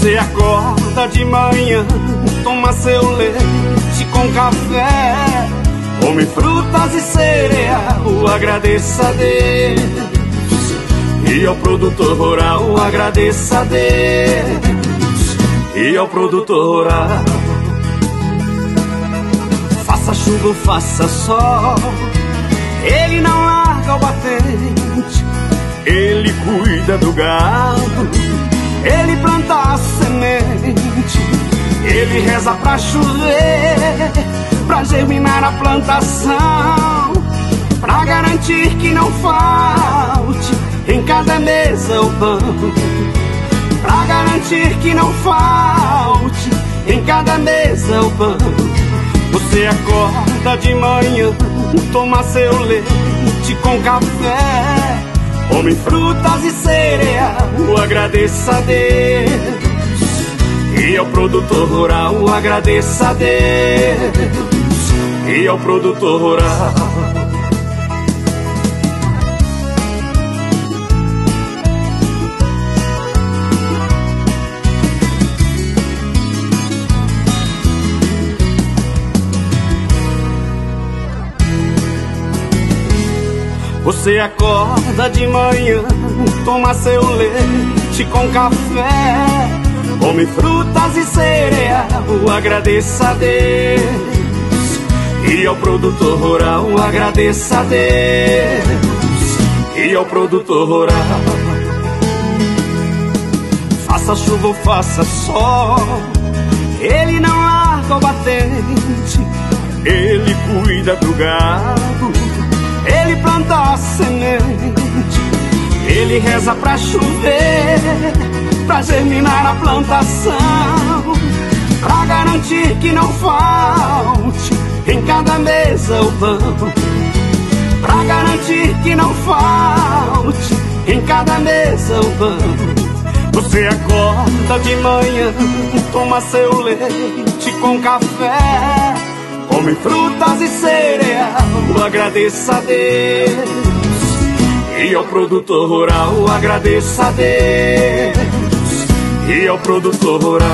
Você acorda de manhã, toma seu leite com café, come frutas e cereal, agradeça a Deus. E ao produtor rural, agradeça a Deus. E ao produtor rural, faça chuva, faça sol, ele não larga o batente, ele cuida do gado ele planta ele reza pra chover, pra germinar a plantação, pra garantir que não falte em cada mesa o pão, pra garantir que não falte em cada mesa o pão. Você acorda de manhã, toma seu leite com café Come frutas e cereal, agradeça a Deus. E ao produtor rural, agradeça a Deus. E ao produtor rural. Você acorda de manhã, toma seu leite com café, come frutas e cereal, agradeça a Deus. E ao produtor rural, agradeça a Deus. E ao produtor rural, faça chuva ou faça sol, ele não larga o batente, ele cuida do gado ele planta a semente, ele reza pra chover, pra germinar a plantação, pra garantir que não falte em cada mesa o pão, pra garantir que não falte em cada mesa o pão. Você acorda de manhã, toma seu leite com café Come frutas e cereal, agradeça a Deus. E ao produtor rural, agradeça a Deus e é ao produtor rural.